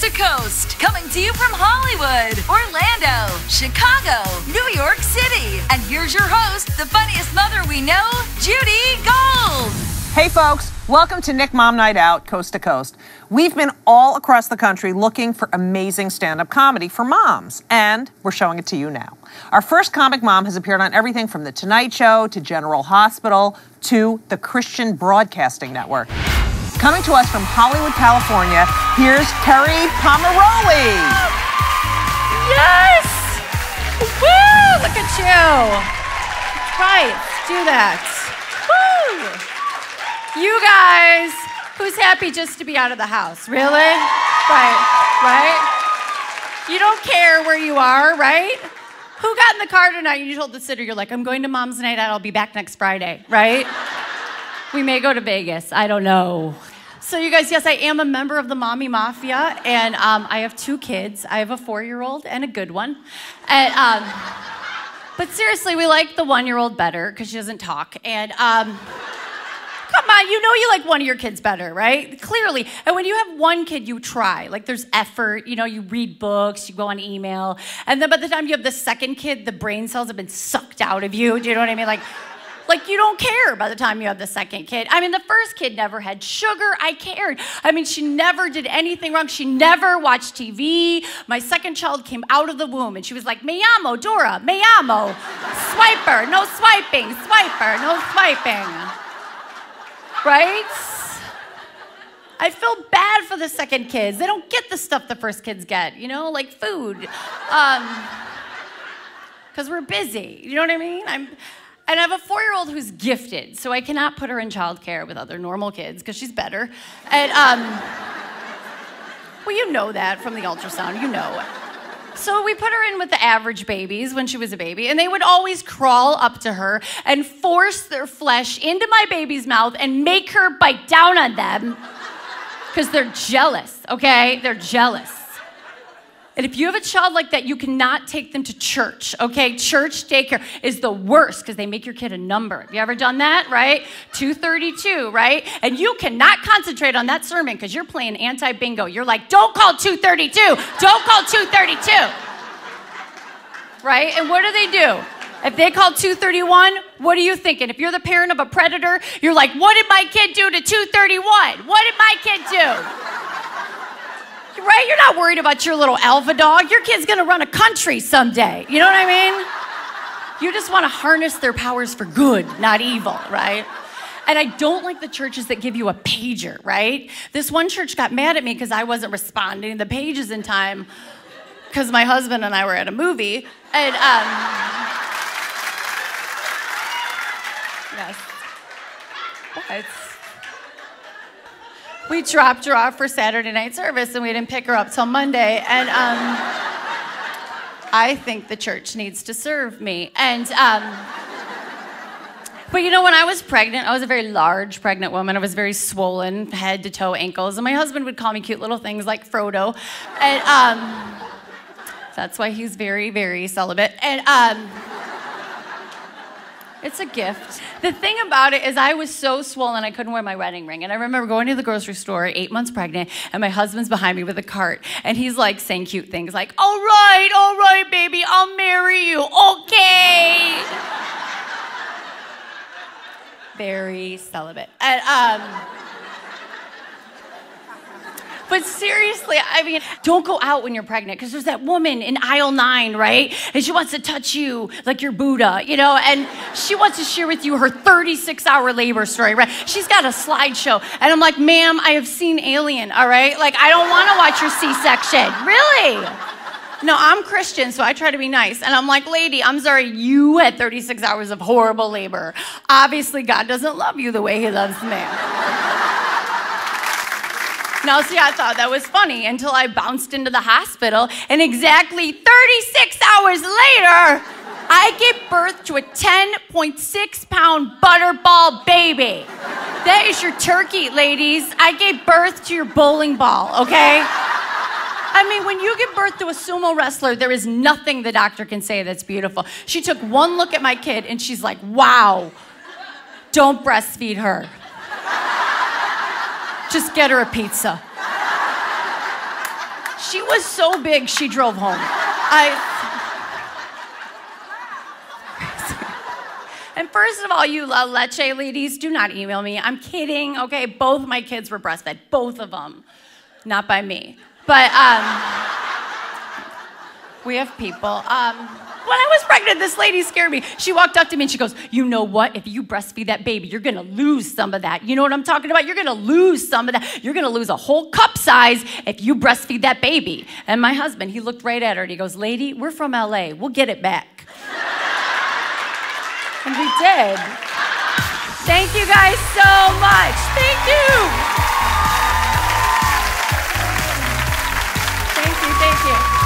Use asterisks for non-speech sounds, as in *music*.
coast to coast, coming to you from Hollywood, Orlando, Chicago, New York City. And here's your host, the funniest mother we know, Judy Gold. Hey, folks, welcome to Nick Mom Night Out, Coast to Coast. We've been all across the country looking for amazing stand up comedy for moms, and we're showing it to you now. Our first comic mom has appeared on everything from The Tonight Show to General Hospital to the Christian Broadcasting Network. Coming to us from Hollywood, California, here's Kerri Pomarolli. Yes! Woo! Look at you. Right, do that. Woo! You guys, who's happy just to be out of the house? Really? Right, right? You don't care where you are, right? Who got in the car tonight and you told the sitter, you're like, I'm going to mom's night out, I'll be back next Friday, right? we may go to Vegas, I don't know. So, you guys, yes, I am a member of the Mommy Mafia, and um, I have two kids. I have a four year old and a good one. And, um, but seriously, we like the one year old better because she doesn't talk. And um, come on, you know you like one of your kids better, right? Clearly. And when you have one kid, you try. Like there's effort, you know, you read books, you go on email. And then by the time you have the second kid, the brain cells have been sucked out of you. Do you know what I mean? Like, like you don't care by the time you have the second kid. I mean, the first kid never had sugar. I cared. I mean, she never did anything wrong. She never watched TV. My second child came out of the womb and she was like, Me amo, Dora, me amo. Swiper, no swiping, swiper, no swiping. Right? I feel bad for the second kids. They don't get the stuff the first kids get, you know, like food. Um, because we're busy. You know what I mean? I'm, and I have a four year old who's gifted, so I cannot put her in childcare with other normal kids because she's better. And, um, well, you know that from the ultrasound, you know. So we put her in with the average babies when she was a baby, and they would always crawl up to her and force their flesh into my baby's mouth and make her bite down on them because they're jealous, okay? They're jealous. And if you have a child like that, you cannot take them to church, okay? Church daycare is the worst because they make your kid a number. Have you ever done that, right? 232, right? And you cannot concentrate on that sermon because you're playing anti bingo. You're like, don't call 232, don't call 232. Right? And what do they do? If they call 231, what are you thinking? If you're the parent of a predator, you're like, what did my kid do to 231? What did my kid do? Right? You're not worried about your little alpha dog. Your kid's gonna run a country someday. You know what I mean? You just wanna harness their powers for good, not evil, right? And I don't like the churches that give you a pager, right? This one church got mad at me because I wasn't responding to the pages in time because my husband and I were at a movie. And, um, yes. But we dropped her off for Saturday night service and we didn't pick her up till Monday. And um, I think the church needs to serve me. And um, but you know, when I was pregnant, I was a very large pregnant woman. I was very swollen, head to toe, ankles, and my husband would call me cute little things like Frodo. And um, that's why he's very, very celibate. And um, it's a gift. The thing about it is, I was so swollen I couldn't wear my wedding ring. And I remember going to the grocery store, eight months pregnant, and my husband's behind me with a cart. And he's like saying cute things like, All right, all right, baby, I'll marry you. Okay. Very celibate. And, um, but seriously, I mean, don't go out when you're pregnant because there's that woman in aisle nine, right? And she wants to touch you like you're Buddha, you know? And she wants to share with you her 36 hour labor story, right? She's got a slideshow. And I'm like, ma'am, I have seen Alien, all right? Like, I don't want to watch your C section. Really? No, I'm Christian, so I try to be nice. And I'm like, lady, I'm sorry, you had 36 hours of horrible labor. Obviously, God doesn't love you the way he loves me. Now, see, I thought that was funny until I bounced into the hospital, and exactly 36 hours later, I gave birth to a 10.6 pound butterball baby. That is your turkey, ladies. I gave birth to your bowling ball, okay? I mean, when you give birth to a sumo wrestler, there is nothing the doctor can say that's beautiful. She took one look at my kid and she's like, wow, don't breastfeed her. Just get her a pizza. She was so big, she drove home. I. *laughs* And first of all, you La Leche ladies, do not email me. I'm kidding, okay? Both my kids were breastfed, both of them. Not by me. But um, we have people. Um, when I was pregnant, this lady scared me. She walked up to me and she goes, You know what? If you breastfeed that baby, you're gonna lose some of that. You know what I'm talking about? You're gonna lose some of that. You're gonna lose a whole cup size if you breastfeed that baby. And my husband, he looked right at her and he goes, Lady, we're from LA. We'll get it back. And we did. Thank you guys so much. Thank you. Thank you, thank you.